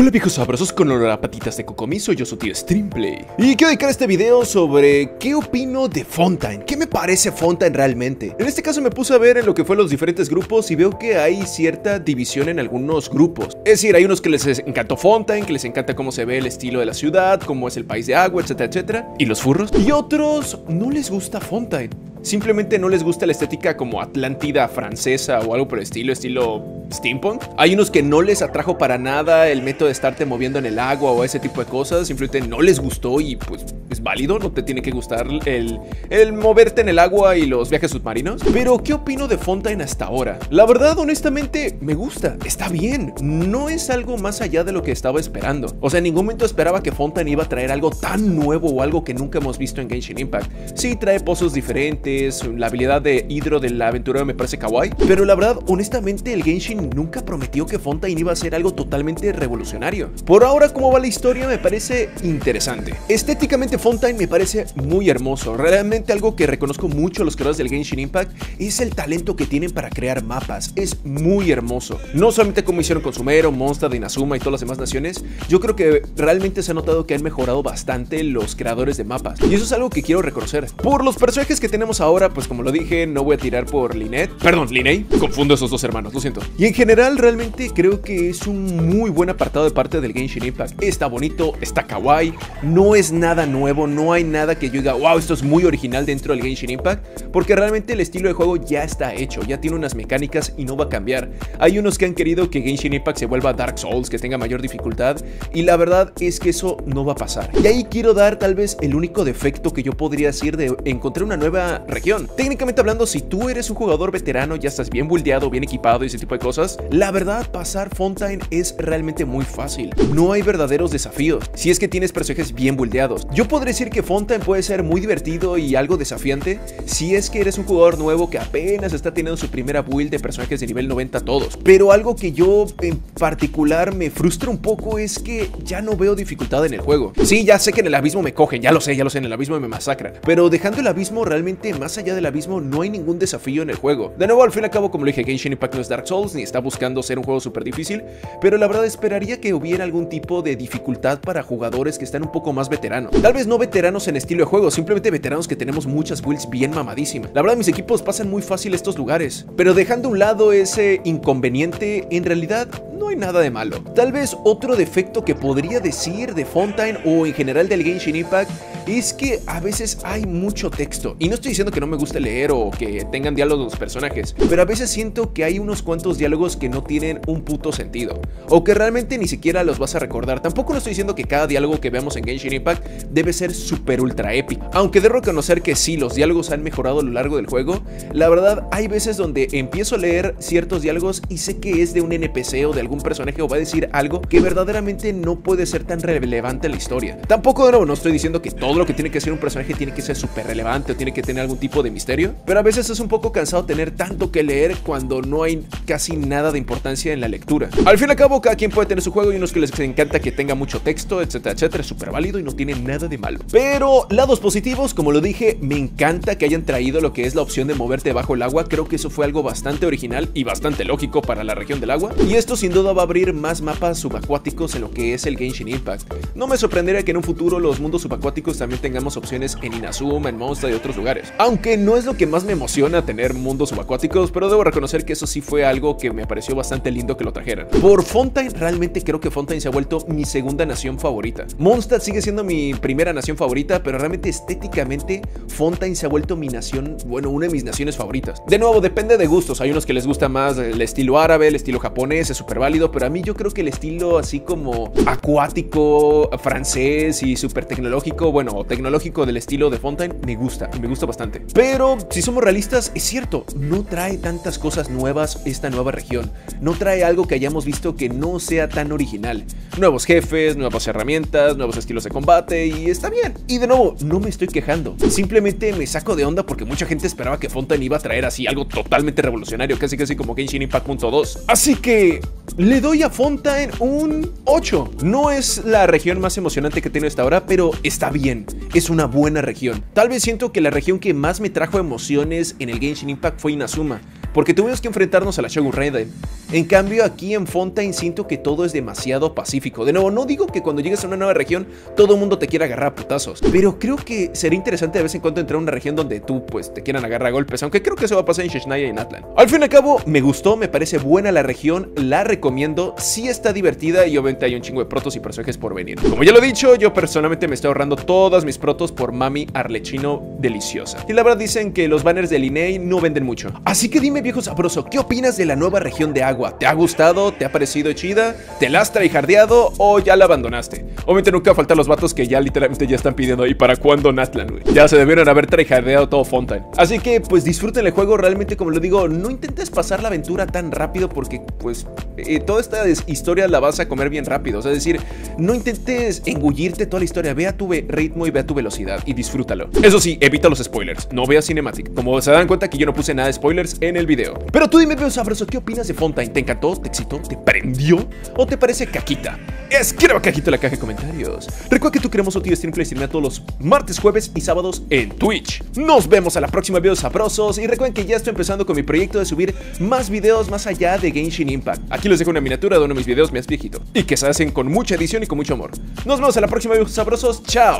Hola viejos sabrosos con olor patitas de cocomiso, yo soy tío Streamplay. Y quiero dedicar este video sobre qué opino de Fontaine, qué me parece Fontaine realmente En este caso me puse a ver en lo que fue los diferentes grupos y veo que hay cierta división en algunos grupos. Es decir, hay unos que les encantó Fontaine, que les encanta cómo se ve el estilo de la ciudad, cómo es el país de agua, etcétera, etcétera Y los furros. Y otros no les gusta Fontaine Simplemente no les gusta la estética como Atlántida francesa o algo por el estilo, estilo steampunk. Hay unos que no les atrajo para nada el método de estarte moviendo en el agua o ese tipo de cosas. Simplemente no les gustó y pues es válido, no te tiene que gustar el, el moverte en el agua y los viajes submarinos. Pero, ¿qué opino de Fontaine hasta ahora? La verdad, honestamente, me gusta, está bien. No es algo más allá de lo que estaba esperando. O sea, en ningún momento esperaba que Fontaine iba a traer algo tan nuevo o algo que nunca hemos visto en Genshin Impact. Sí, trae pozos diferentes, la habilidad de hidro de la aventura me parece kawaii, pero la verdad, honestamente, el Genshin nunca prometió que Fontaine iba a ser algo totalmente revolucionario. Por ahora, como va la historia, me parece interesante. Estéticamente, Fontaine me parece muy hermoso. Realmente algo que reconozco mucho a los creadores del Genshin Impact es el talento que tienen para crear mapas. Es muy hermoso. No solamente como hicieron con Sumero, Monster, Inazuma y todas las demás naciones, yo creo que realmente se ha notado que han mejorado bastante los creadores de mapas. Y eso es algo que quiero reconocer. Por los personajes que tenemos ahora, pues como lo dije, no voy a tirar por Linet. Perdón, Linei. Confundo esos dos hermanos, lo siento. Y en general realmente creo que es un muy buen apartado de parte del Genshin Impact. Está bonito, está kawaii, no es nada nuevo, no hay nada que yo diga, wow, esto es muy original dentro del Genshin Impact, porque realmente el estilo de juego ya está hecho, ya tiene unas mecánicas y no va a cambiar. Hay unos que han querido que Genshin Impact se vuelva Dark Souls, que tenga mayor dificultad, y la verdad es que eso no va a pasar. Y ahí quiero dar tal vez el único defecto que yo podría decir de encontrar una nueva región. Técnicamente hablando, si tú eres un jugador veterano, ya estás bien buldeado, bien equipado y ese tipo de cosas, la verdad pasar Fontaine es realmente muy fácil. No hay verdaderos desafíos, si es que tienes personajes bien buldeados. Yo podría decir que Fontaine puede ser muy divertido y algo desafiante si es que eres un jugador nuevo que apenas está teniendo su primera build de personajes de nivel 90 todos. Pero algo que yo en particular me frustra un poco es que ya no veo dificultad en el juego. Sí, ya sé que en el abismo me cogen, ya lo sé, ya lo sé, en el abismo me masacran. Pero dejando el abismo, realmente más allá del abismo no hay ningún desafío en el juego. De nuevo, al fin y al cabo, como lo dije, Genshin Impact no es Dark Souls ni está buscando ser un juego súper difícil, pero la verdad esperaría que hubiera algún tipo de dificultad para jugadores que están un poco más veteranos. Tal vez no veteranos en estilo de juego, simplemente veteranos que tenemos muchas builds bien mamadísimas. La verdad mis equipos pasan muy fácil estos lugares, pero dejando a un lado ese inconveniente, en realidad no hay nada de malo. Tal vez otro defecto que podría decir de Fontaine o en general del Genshin Impact es que a veces hay mucho texto. Y no estoy diciendo que no me guste leer o que tengan diálogos los personajes, pero a veces siento que hay unos cuantos diálogos que no tienen un puto sentido. O que realmente ni siquiera los vas a recordar. Tampoco no estoy diciendo que cada diálogo que veamos en Genshin Impact debe ser súper ultra épico. Aunque debo reconocer que sí, los diálogos han mejorado a lo largo del juego, la verdad hay veces donde empiezo a leer ciertos diálogos y sé que es de un NPC o de algún personaje o va a decir algo que verdaderamente no puede ser tan relevante en la historia. Tampoco de nuevo no estoy diciendo que todo lo que tiene que ser un personaje tiene que ser súper relevante o tiene que tener algún tipo de misterio, pero a veces es un poco cansado tener tanto que leer cuando no hay casi nada de importancia en la lectura. Al fin y al cabo, cada quien puede tener su juego y unos que les encanta que tenga mucho texto, etcétera, etcétera, es súper válido y no tiene nada de malo. Pero lados positivos, como lo dije, me encanta que hayan traído lo que es la opción de moverte bajo el agua, creo que eso fue algo bastante original y bastante lógico para la región del agua, y esto sin duda va a abrir más mapas subacuáticos en lo que es el Genshin Impact. No me sorprendería que en un futuro los mundos subacuáticos también tengamos opciones en Inazuma, en Monster y otros lugares. Aunque no es lo que más me emociona tener mundos subacuáticos, pero debo reconocer que eso sí fue algo que me pareció bastante lindo que lo trajeran. Por Fontaine, realmente creo que Fontaine se ha vuelto mi segunda nación favorita. Mondstadt sigue siendo mi primera nación favorita, pero realmente estéticamente Fontaine se ha vuelto mi nación, bueno, una de mis naciones favoritas. De nuevo, depende de gustos. Hay unos que les gusta más el estilo árabe, el estilo japonés, es súper válido, pero a mí yo creo que el estilo así como acuático, francés y súper tecnológico, bueno, tecnológico del estilo de Fontaine, me gusta, me gusta bastante. Pero si somos realistas, es cierto, no trae tantas cosas nuevas esta nueva región. No trae algo que hayamos visto que no sea tan original. Nuevos jefes, nuevas herramientas, nuevos estilos de combate y está bien. Y de nuevo, no me estoy quejando. Simplemente me saco de onda porque mucha gente esperaba que Fontaine iba a traer así algo totalmente revolucionario, casi casi como Genshin Impact 2. Así que le doy a Fontaine un 8. No es la región más emocionante que he tenido hasta ahora, pero está bien. Es una buena región. Tal vez siento que la región que más me trajo emociones en el Genshin Impact fue Inazuma porque tuvimos que enfrentarnos a la Shogun Raiden. En cambio, aquí en Fontaine siento que todo es demasiado pacífico. De nuevo, no digo que cuando llegues a una nueva región todo el mundo te quiera agarrar a putazos, pero creo que sería interesante de vez en cuando entrar a una región donde tú, pues, te quieran agarrar a golpes, aunque creo que eso va a pasar en Sheshnaya y en Atlan. Al fin y al cabo, me gustó, me parece buena la región, la recomiendo, sí está divertida y obviamente hay un chingo de protos y personajes por venir. Como ya lo he dicho, yo personalmente me estoy ahorrando todas mis protos por Mami Arlechino deliciosa. Y la verdad dicen que los banners de Linei no venden mucho. Así que dime viejo sabroso, ¿qué opinas de la nueva región de agua? ¿Te ha gustado? ¿Te ha parecido chida? ¿Te la has traijardeado o ya la abandonaste? Obviamente nunca faltan los vatos que ya literalmente ya están pidiendo ¿y para cuándo Natlan, Ya se debieron haber traijardeado todo Fontaine. Así que pues disfruten el juego, realmente como lo digo, no intentes pasar la aventura tan rápido porque pues eh, toda esta historia la vas a comer bien rápido. O sea, es decir, no intentes engullirte toda la historia, ve a tu ritmo y ve a tu velocidad y disfrútalo. Eso sí, evita los spoilers, no veas Cinematic. Como se dan cuenta que yo no puse nada de spoilers en el video. Pero tú dime, veo sabroso, ¿qué opinas de Fontaine? ¿Te encantó? ¿Te excitó? ¿Te prendió? ¿O te parece caquita? Escribe cajito en la caja de comentarios. Recuerda que tu cremoso tío Streamplay streamea todos los martes, jueves y sábados en Twitch. Nos vemos a la próxima videos sabrosos y recuerden que ya estoy empezando con mi proyecto de subir más videos más allá de Genshin Impact. Aquí les dejo una miniatura de uno de mis videos más viejito y que se hacen con mucha edición y con mucho amor. Nos vemos a la próxima videos sabrosos. Chao.